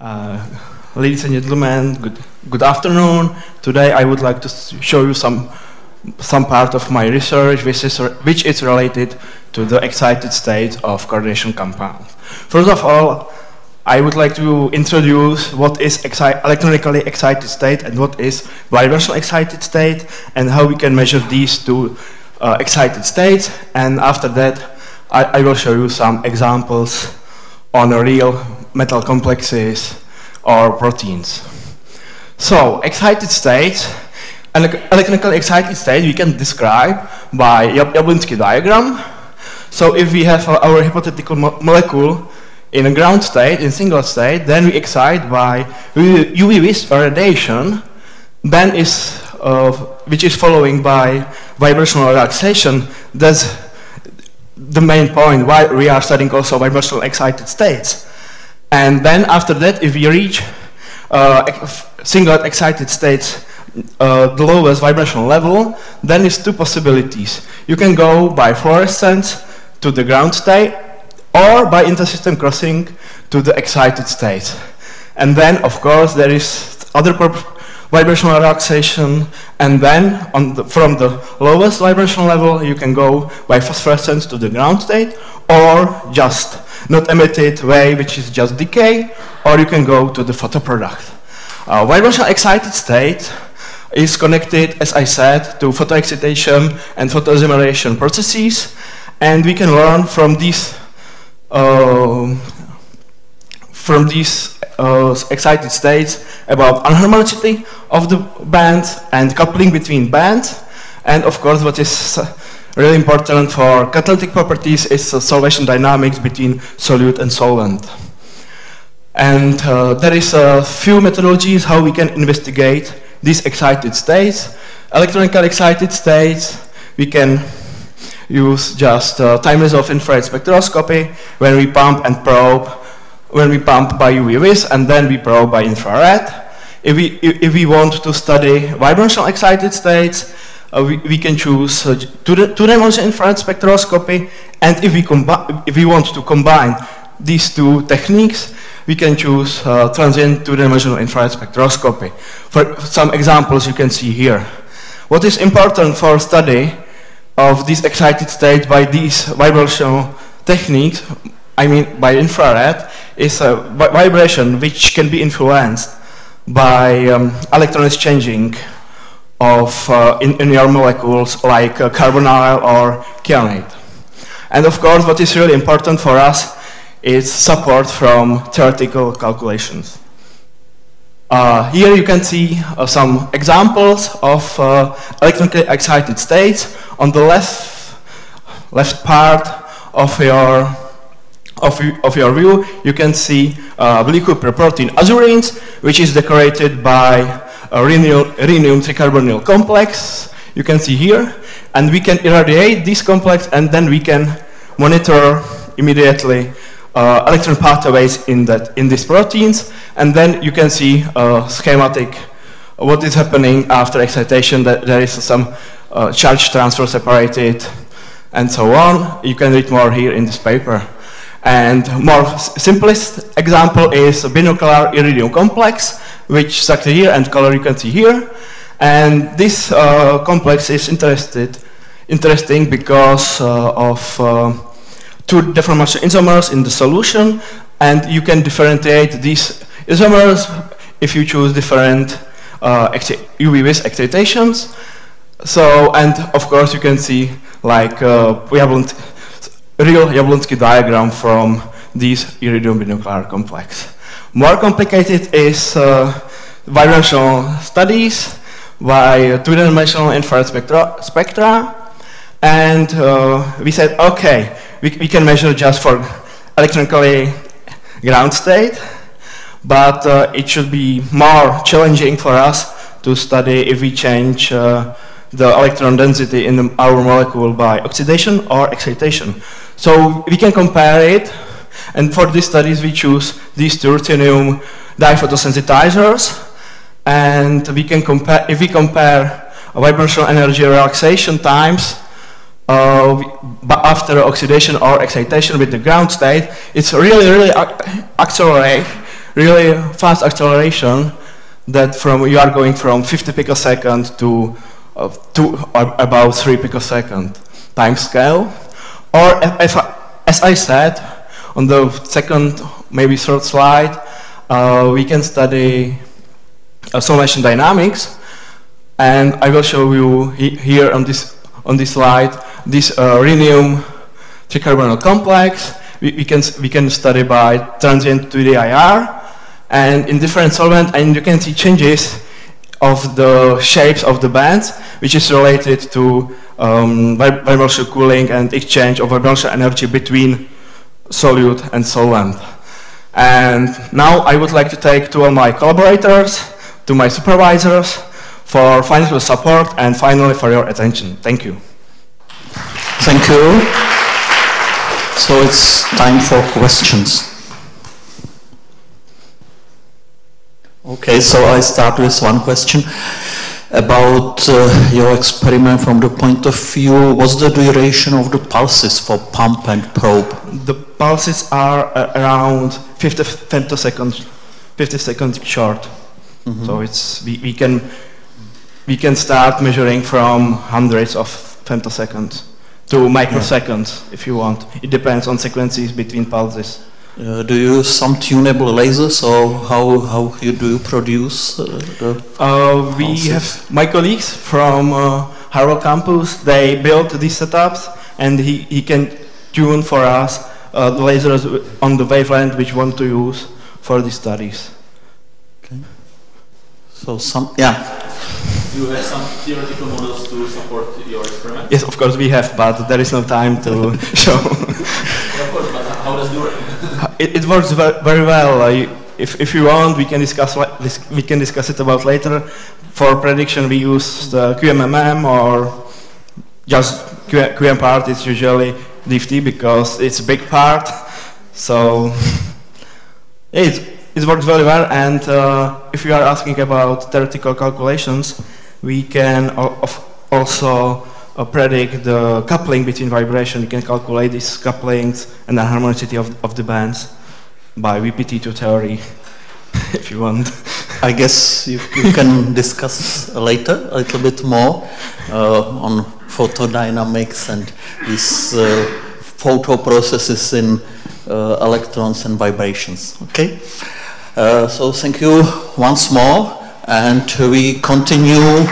Uh, ladies and gentlemen, good, good afternoon. Today I would like to show you some, some part of my research which is, which is related to the excited state of coordination compounds. First of all, I would like to introduce what is exci electronically excited state and what is vibrational excited state and how we can measure these two uh, excited states. And after that, I, I, will show you some examples on real metal complexes or proteins. So, excited states, electronically excited state we can describe by Jablonski diagram. So if we have our hypothetical mo molecule in a ground state, in single state, then we excite by UV radiation, then is uh, which is following by vibrational relaxation. That's the main point why we are studying also vibrational excited states. And then after that, if we reach uh, single excited states, uh, the lowest vibrational level, then it's two possibilities. You can go by fluorescence to the ground state, or by intersystem crossing to the excited state. And then, of course, there is other vibrational relaxation, and then the, from the lowest vibrational level, you can go by phosphorescence to the ground state, or just not emitted way, which is just decay, or you can go to the photoproduct. Uh, vibrational excited state is connected, as I said, to photoexcitation and photosimulation processes, and we can learn from these uh, from these uh, excited states about anharmonicity of the band and coupling between bands. And of course, what is really important for catalytic properties is uh, solvation dynamics between solute and solvent. And uh, there is a few methodologies how we can investigate these excited states. Electronically excited states, we can use just uh, time resolved infrared spectroscopy when we pump and probe, when we pump by UV and then we probe by infrared. If we, if we want to study vibrational excited states, uh, we, we, can choose uh, two-dimensional infrared spectroscopy, and if we, if we want to combine these two techniques, we can choose uh, transient two-dimensional infrared spectroscopy. For some examples you can see here. What is important for study of this excited state by these vibrational techniques, I mean by infrared, is a vibration which can be influenced by um, exchanging of uh, in, in, your molecules like uh, carbonyl or cyanate. And of course, what is really important for us is support from theoretical calculations. Uh, here you can see uh, some examples of uh, electrically excited states. On the left, left part of your, of, of your view, you can see uh, blue copper protein azurins, which is decorated by a rhenium tricarbonyl complex. You can see here. And we can irradiate this complex, and then we can monitor immediately uh, electron pathways in, that, in these proteins, and then you can see a schematic what is happening after excitation, that there is some uh, charge transfer separated, and so on. You can read more here in this paper. And more simplest example is a binuclear iridium complex, which structure here and color you can see here. And this uh, complex is interested, interesting because uh, of uh, two deformation isomers in the solution, and you can differentiate these isomers if you choose different uh, UV vis excitations. So, and of course you can see like uh, real Jablonski diagram from this iridium binuclear complex. More complicated is uh, vibrational studies by two-dimensional infrared spectra, spectra and uh, we said, okay, we, we can measure just for electronically ground state, but uh, it should be more challenging for us to study if we change uh, the electron density in the, our molecule by oxidation or excitation. So we can compare it, and for these studies we choose these two ruthenium diphotosensitizers, and we can compare, if we compare vibrational energy relaxation times uh, after oxidation or excitation with the ground state, it's really, really accelerate really fast acceleration that from you are going from 50 picosecond to, uh, to uh, about 3 picosecond time scale. Or if I, as I said, on the second, maybe third slide, uh, we can study uh, simulation dynamics. And I will show you he here on this, on this slide this uh, rhenium tricarbonyl complex. We, we, can, we can study by transient 2D IR and in different solvent, and you can see changes of the shapes of the bands, which is related to um, vibrational cooling and exchange of vibrational energy between solute and solvent. And now I would like to take to all my collaborators, to my supervisors, for financial support and finally for your attention. Thank you. Thank you. So it's time for questions. Okay, so I start with one question about uh, your experiment from the point of view, what's the duration of the pulses for pump and probe? The pulses are uh, around 50 femtoseconds, 50 seconds short. Mm -hmm. So it's we, we can we can start measuring from hundreds of femtoseconds to microseconds yeah. if you want. It depends on sequences between pulses. Uh, do you use some tunable lasers or how, how you do you produce uh, the uh, We have my colleagues from uh, Harwell campus, they built these setups and he, he can tune for us uh, the lasers on the wavelength which want to use for the studies. Okay. So some, yeah. You have some theoretical models to support your experiment? Yes, of course we have, but there is no time to show. yeah, of course, but how does it work? it, it works very well. if, if you want, we can discuss we can discuss it about later. For prediction, we use the QMMM or just QM part is usually DFT because it's a big part. So it, it works very well. And uh, if you are asking about theoretical calculations, we can also uh, predict the coupling between vibration. You can calculate these couplings and the harmonicity of, of the bands by VPT2 theory, if you want. I guess you, you can discuss later a little bit more uh, on photodynamics and these uh, photo processes in uh, electrons and vibrations. Okay? Uh, so thank you once more and we continue